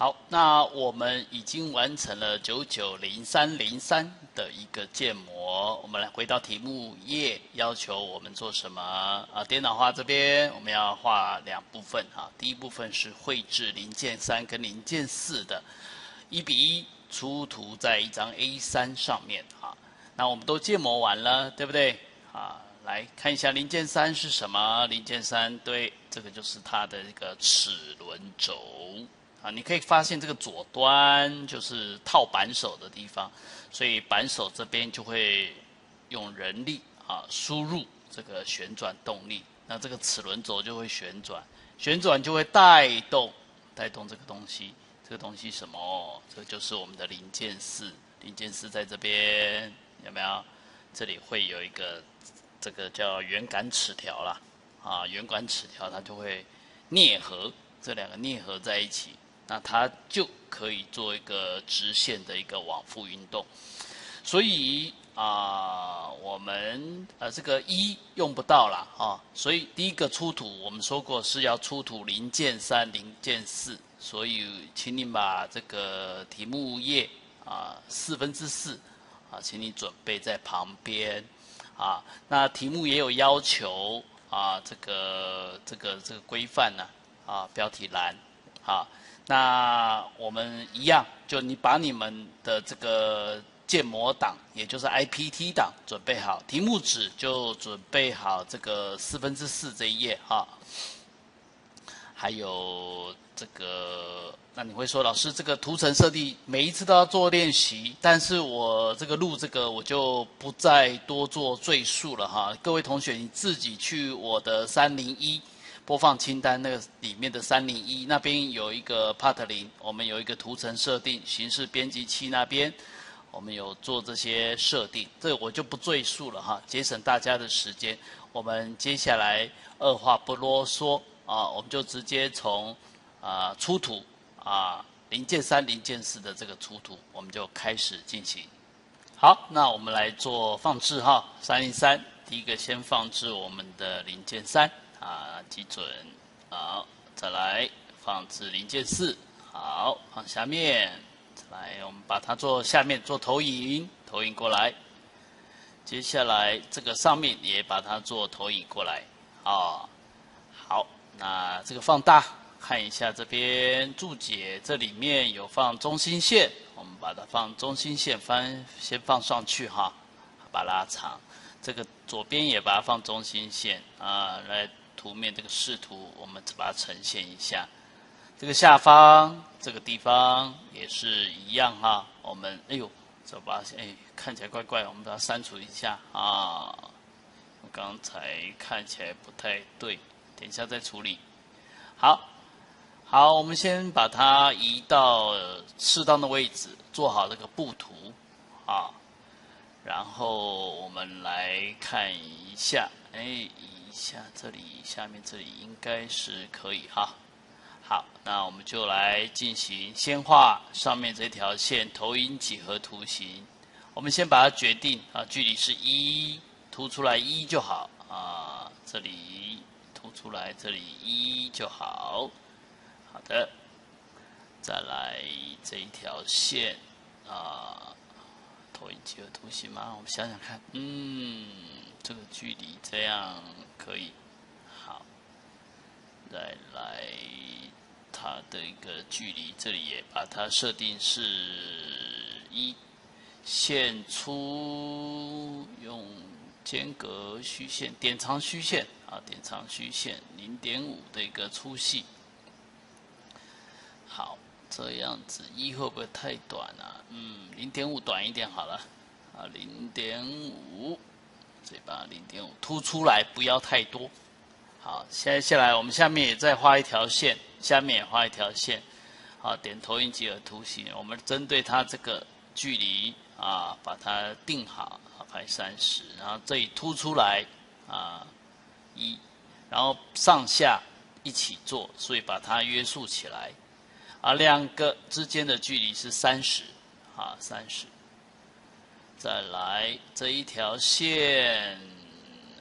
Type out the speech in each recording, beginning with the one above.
好，那我们已经完成了九九零三零三的一个建模。我们来回到题目页，要求我们做什么啊？电脑画这边我们要画两部分啊。第一部分是绘制零件三跟零件四的，一比一出图在一张 A 三上面啊。那我们都建模完了，对不对？啊，来看一下零件三是什么？零件三对，这个就是它的一个齿轮轴。啊，你可以发现这个左端就是套扳手的地方，所以扳手这边就会用人力啊输入这个旋转动力，那这个齿轮轴就会旋转，旋转就会带动带动这个东西，这个东西什么？这就是我们的零件四，零件四在这边有没有？这里会有一个这个叫圆杆齿条啦，啊，圆管齿条它就会啮合这两个啮合在一起。那它就可以做一个直线的一个往复运动，所以啊，我们呃这个一用不到了啊，所以第一个出土我们说过是要出土零件三、零件四，所以请你把这个题目页啊四分之四啊，请你准备在旁边啊。那题目也有要求啊，这个这个这个规范呢啊，标题栏啊。那我们一样，就你把你们的这个建模档，也就是 IPT 档准备好，题目纸就准备好这个四分之四这一页哈。还有这个，那你会说老师这个图层设计每一次都要做练习，但是我这个录这个我就不再多做赘述了哈。各位同学你自己去我的三零一。播放清单那个里面的三零一那边有一个 Part 零，我们有一个图层设定形式编辑器那边，我们有做这些设定，这我就不赘述了哈，节省大家的时间。我们接下来二话不啰嗦啊，我们就直接从啊出图啊零件三零件四的这个出图，我们就开始进行。好，那我们来做放置哈，三零三，第一个先放置我们的零件三。啊，基准，好，再来放置零件四，好，放下面，来，我们把它做下面做投影，投影过来，接下来这个上面也把它做投影过来，啊，好，那这个放大，看一下这边注解，这里面有放中心线，我们把它放中心线，翻先放上去哈，把它拉长，这个左边也把它放中心线，啊，来。图面这个视图，我们把它呈现一下。这个下方这个地方也是一样哈。我们哎呦，这把哎看起来怪怪，我们把它删除一下啊。刚才看起来不太对，等一下再处理。好，好，我们先把它移到适当的位置，做好这个布图啊。然后我们来看一下，哎。下这里，下面这里应该是可以哈。好，那我们就来进行，先画上面这条线投影几何图形。我们先把它决定啊，距离是一，凸出来一就好啊。这里凸出来，这里一就好。好的，再来这一条线啊，投影几何图形吗？我们想想看，嗯，这个距离这样。可以，好，再来它的一个距离，这里也把它设定是一，线粗用间隔虚线，点长虚线啊，点长虚线零点五的一个粗细，好，这样子一会不会太短啊？嗯，零点五短一点好了，啊，零点五。嘴巴零点五凸出来，不要太多。好，接下来我们下面也再画一条线，下面也画一条线。好，点投影几何图形，我们针对它这个距离啊，把它定好，拍三十，然后这里凸出来啊一，然后上下一起做，所以把它约束起来。啊，两个之间的距离是三十，啊三十。再来这一条线，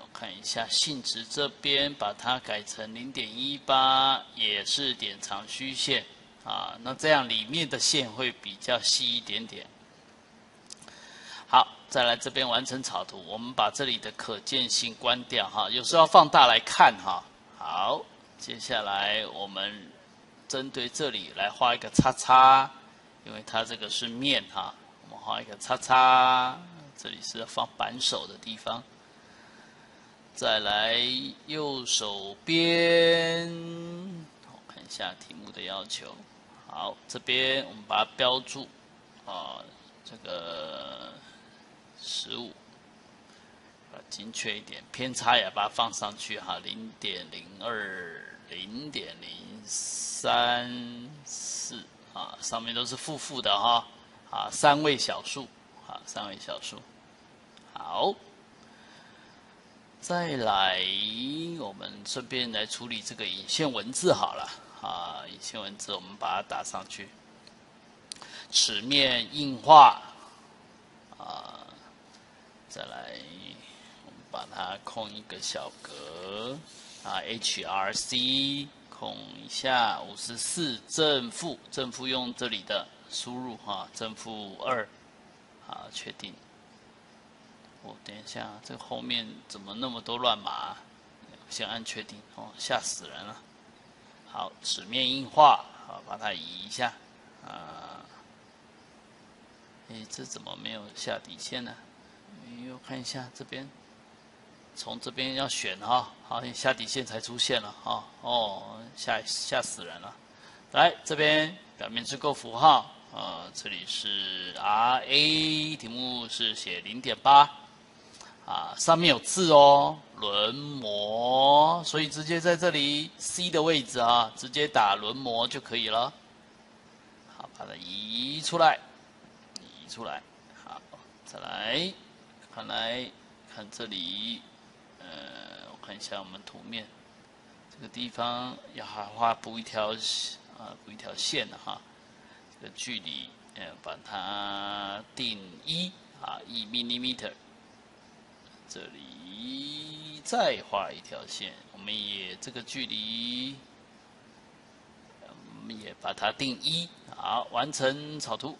我看一下性质这边把它改成零点一八，也是点长虚线啊，那这样里面的线会比较细一点点。好，再来这边完成草图，我们把这里的可见性关掉哈，有时候要放大来看哈。好，接下来我们针对这里来画一个叉叉，因为它这个是面哈，画一个叉叉，这里是放扳手的地方。再来右手边，我看一下题目的要求。好，这边我们把它标注啊，这个。十五，啊，精确一点，偏差也把它放上去哈，零点零二、零点零三四啊，上面都是负负的哈，啊，三位小数，啊，三位小数，好，再来，我们顺便来处理这个引线文字好了，啊，引线文字我们把它打上去，尺面硬化，啊。再来，我们把它空一个小格啊，HRC 空一下，五十四正负正负用这里的输入哈，正负二，好，确定。哦，等一下，这后面怎么那么多乱码？先按确定哦，吓死人了。好，纸面硬化，好，把它移一下啊。哎，这怎么没有下底线呢？我看一下这边，从这边要选哈，好，下底线才出现了哈，哦，吓吓死人了。来这边表面结构符号，啊，这里是 R A，题目是写零点八，啊，上面有字哦，轮模，所以直接在这里 C 的位置啊，直接打轮模就可以了。好，把它移出来，移出来，好，再来。看来看这里，呃，我看一下我们图面，这个地方要还画补一条啊，补一条线的哈。距离，呃，把它定一啊，一 millimeter。这里再画一条线，我们也这个距离，我们也把它定一，好，完成草图。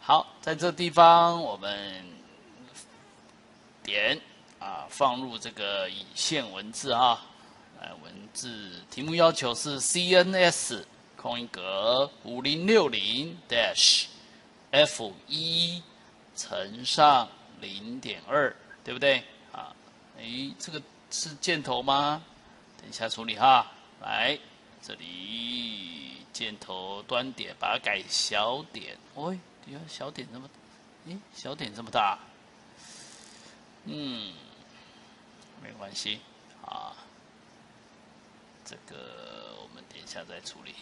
好，在这地方我们。点啊，放入这个引线文字啊，来文字题目要求是 CNS 空一格五零六零 dash F 一乘上零点二，对不对啊？哎，这个是箭头吗？等一下处理哈。来，这里箭头端点把它改小点。喂，底下小点这么，哎，小点这么大。嗯，没关系啊，这个我们等一下再处理。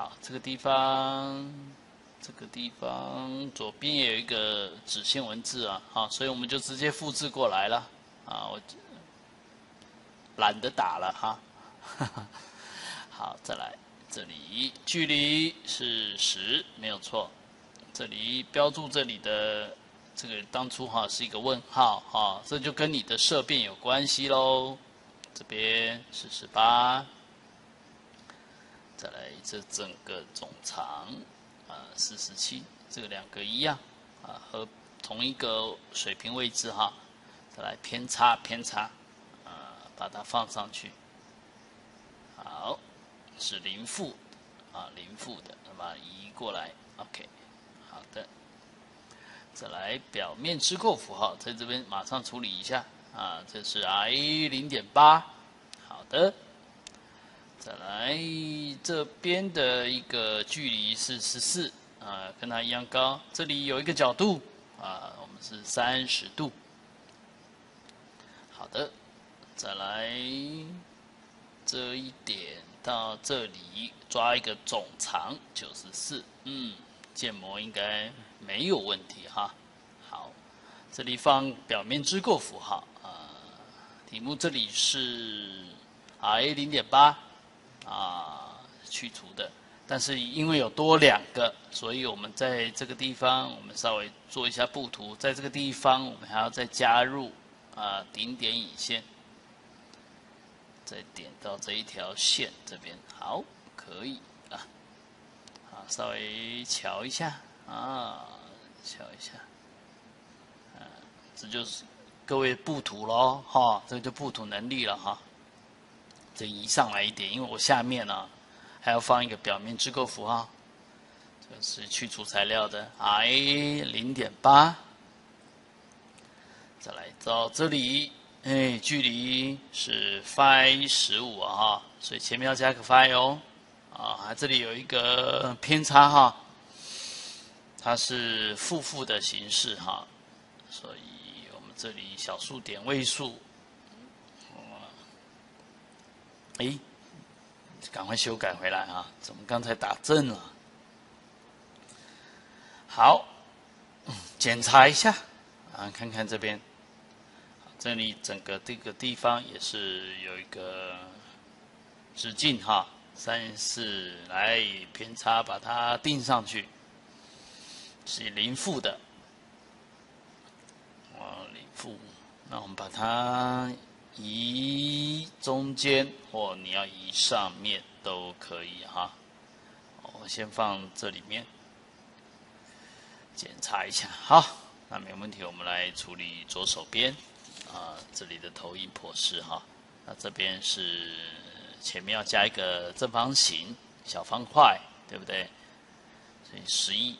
好，这个地方，这个地方左边也有一个直线文字啊，好，所以我们就直接复制过来了啊，我懒得打了哈。好，再来，这里距离是十，没有错，这里标注这里的。这个当初哈是一个问号哈，这就跟你的色变有关系喽。这边是十八，再来这整个总长啊四十七，这两个一样啊，和同一个水平位置哈。再来偏差偏差啊，把它放上去。好，是零负啊零负的，那么移过来。OK，好的。再来表面支构符号，在这边马上处理一下啊，这是 I 零点八，好的。再来这边的一个距离是十四啊，跟它一样高。这里有一个角度啊，我们是三十度。好的，再来这一点到这里抓一个总长九十四，嗯。建模应该没有问题哈。好，这里放表面支构符号啊。题目这里是 R A 零点八啊去除的，但是因为有多两个，所以我们在这个地方我们稍微做一下布图，在这个地方我们还要再加入啊顶点引线，再点到这一条线这边，好，可以啊。稍微瞧一下啊，瞧一下，啊，这就是各位布图喽，哈，这就布图能力了哈。这移上来一点，因为我下面呢还要放一个表面支构符号，这是去除材料的 i 零点八，再来到这里，哎，距离是 phi 十五啊，所以前面要加个 phi 哦。啊，这里有一个偏差哈，它是负负的形式哈，所以我们这里小数点位数，哎，赶快修改回来啊！怎么刚才打正了？好，检查一下啊，看看这边，这里整个这个地方也是有一个直径哈。三四来偏差，把它定上去，是零负的，哦零负，那我们把它移中间，或你要移上面都可以哈。我先放这里面，检查一下，好，那没问题，我们来处理左手边，啊这里的投影破失哈，那这边是。前面要加一个正方形小方块，对不对？所以十一